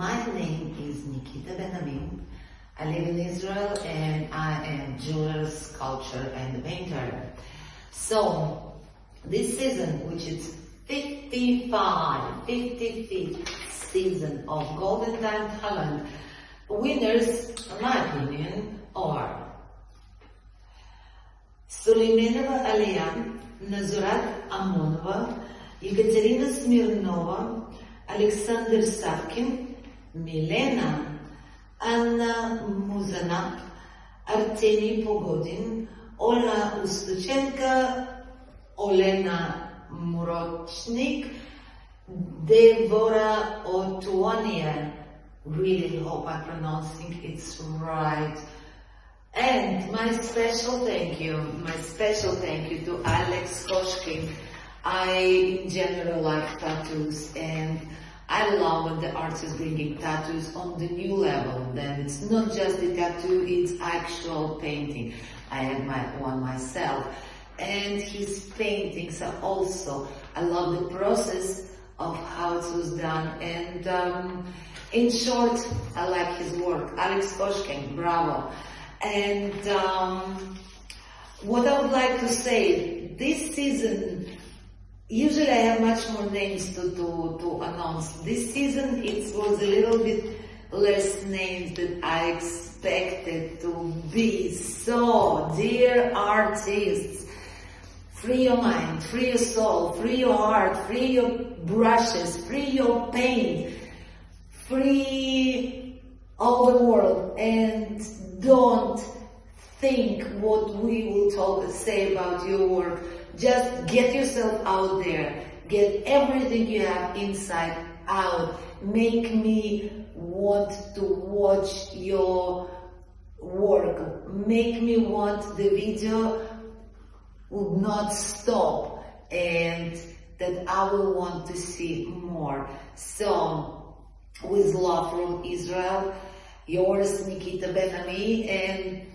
My name is Nikita Ben Ami. I live in Israel and I am jeweler, sculptor and painter. So this season, which is 55, 55th season of Golden Time Talent, winners, in my opinion, are Sulimenova Aliya, Nazurat Amonova, Ekaterina Smirnova, Alexander Savkin, Милена, Анна Музанап, Артемий Погодин, Оля Усточенка, Олена Мурочник, Devora Otuania. Really hope I'm pronouncing it right. And my special thank you, my special thank you to Alex Koshkin. I in general like tattoos and I love when the artist is bringing tattoos on the new level. Then it's not just the tattoo, it's actual painting. I have my one myself. And his paintings are also, I love the process of how it was done. And um, in short, I like his work. Alex Koshkin, bravo. And um, what I would like to say, this season, usually I have much more names to, to, to announce. This season it was a little bit less names than I expected to be. So, dear artists, free your mind, free your soul, free your heart, free your brushes, free your paint, free all the world and don't think what we will talk, say about your work. Just get yourself out there. Get everything you have inside out. Make me want to watch your work. Make me want the video would not stop and that I will want to see more. So, with love from Israel, yours Nikita Ben-Ami and